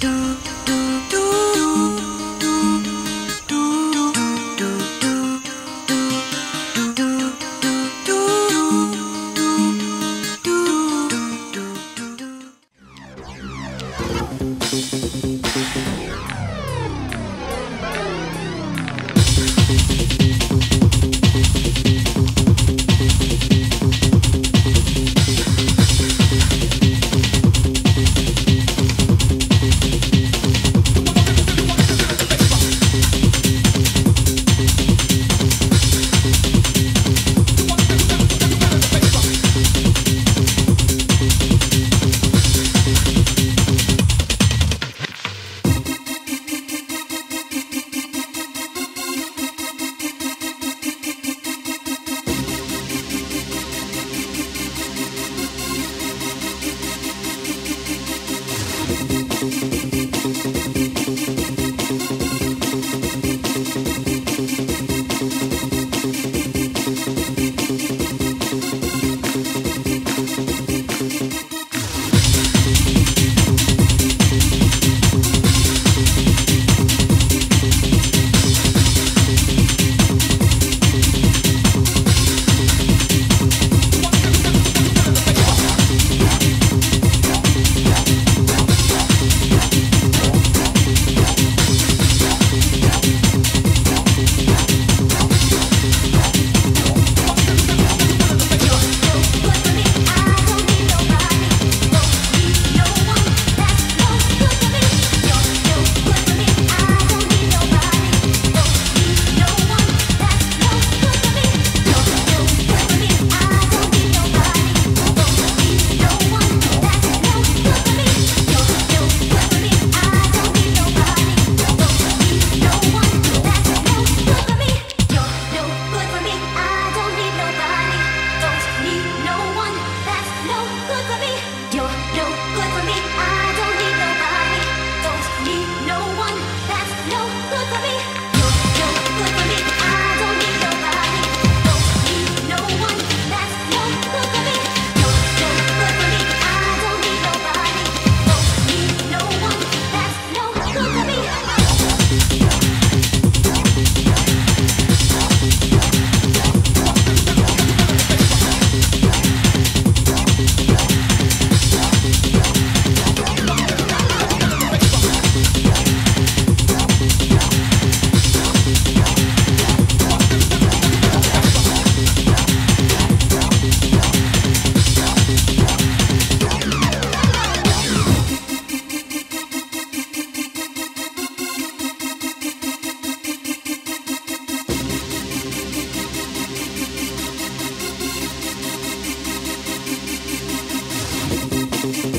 dun, Thank you. to be Thank you.